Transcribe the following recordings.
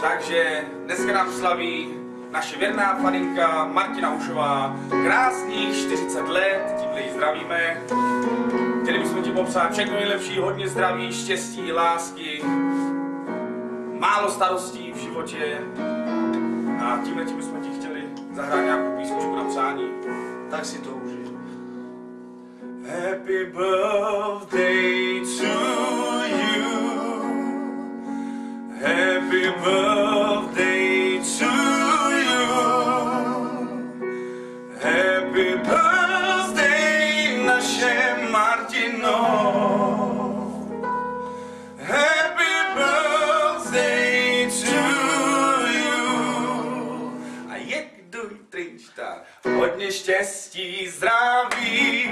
Takže dneska nám slaví naše věrná faninka Martina Ušová. Krásných 40 let, tímhle ji zdravíme. Chtěli bychom ti popřát všechno nejlepší, hodně zdraví, štěstí, lásky, málo starostí v životě. A tímhle tím bychom ti chtěli zahrát nějakou písničku na přání. Tak si to užij. Happy birthday Happy birthday to you. Happy birthday, Martino. Happy birthday to you. A hodně štěstí, zdraví,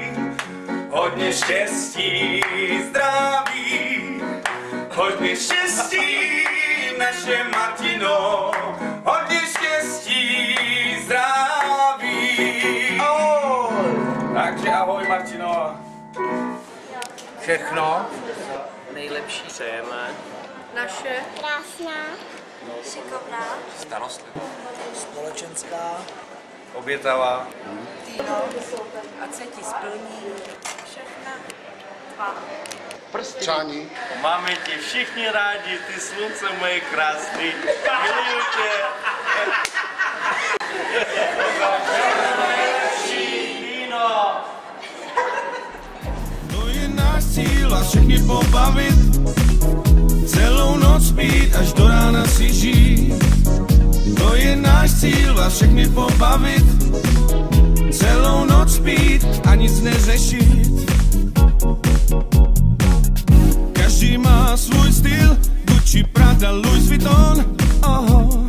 hodně štěstí, zdraví, hodně štěstí, naše Martino, hodně štěstí, zdraví. Ahoj. Takže ahoj Martino. Všechno nejlepší přejeme. Naše Krásná. šikovná Společenská. Obětava. a se ti splní všechna Přání. Máme tě všichni rádi, ty slunce moje krásný. Miluju tě. To je náš cíl vás všechny pobavit Celou noc pít, až do rána si žít To je náš cíl vás všechny pobavit Celou noc pít a nic neřešit Dans woenstil, Gucci, Prada, Louis Vuitton. Oh. oh.